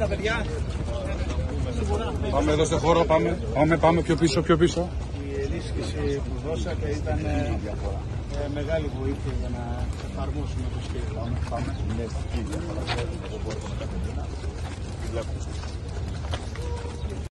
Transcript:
τα παιδιά. Πάμε εδώ στο χώρο, πάμε. Πάμε, πάμε πιο πίσω, πιο πίσω. Η ενίσχυση που δώσατε ήταν ε, ε μεγάλη βοήθεια για να εφαρμόσουμε το σχέδιο. Πάμε. Ναι,